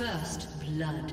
First blood.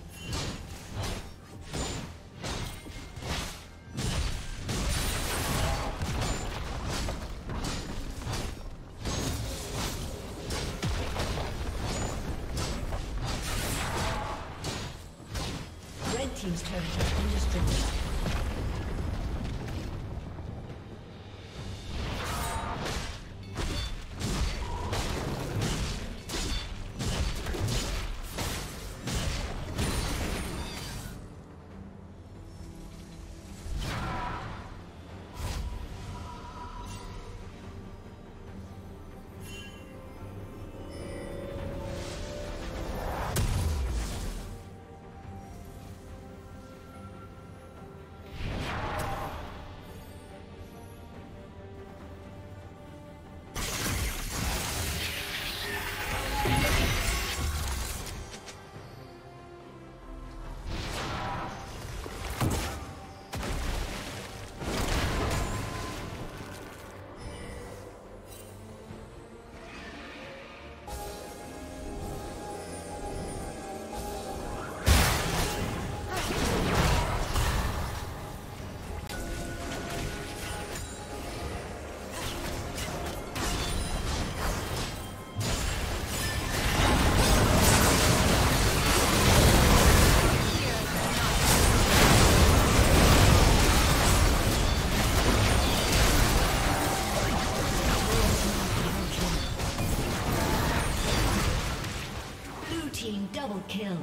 Kill.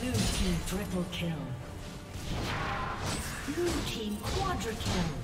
Blue team triple kill. Blue team quadra kill.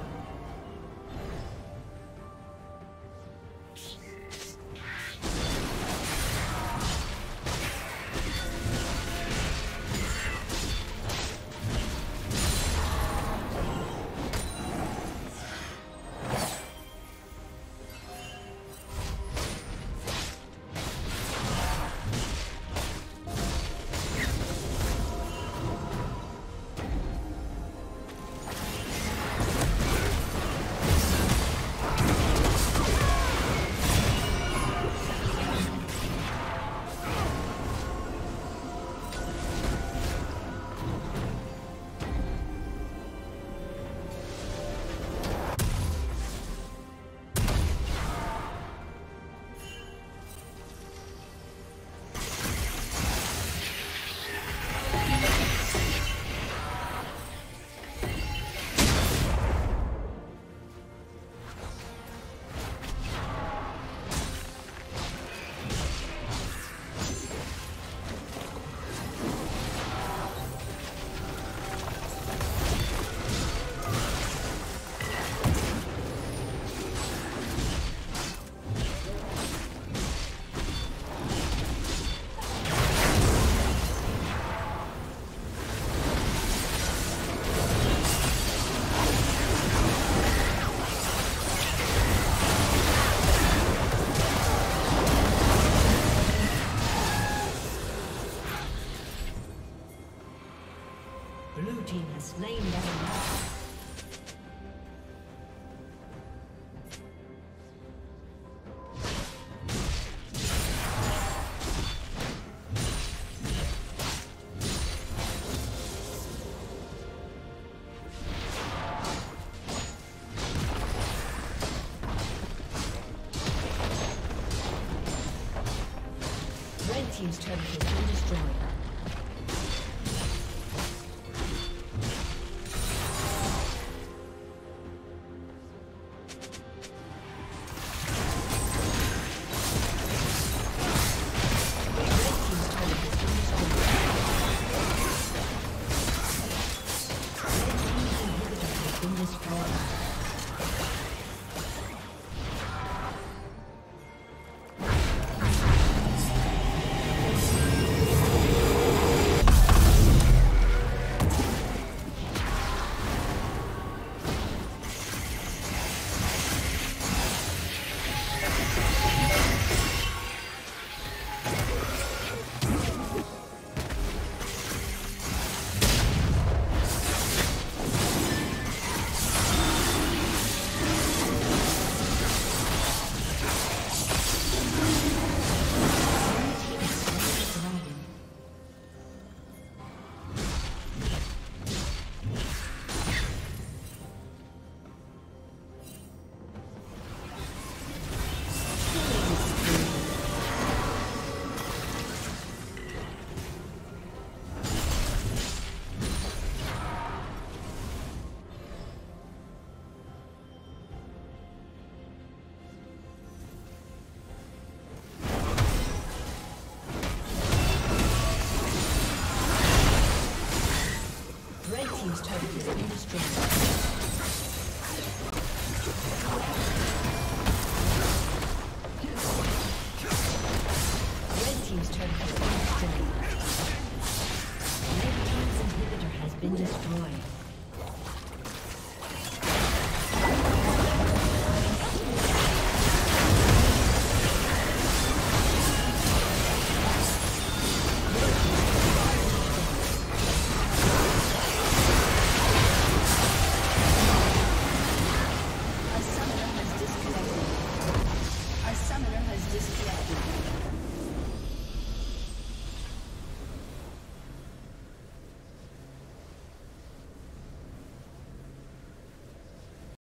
Seventeen.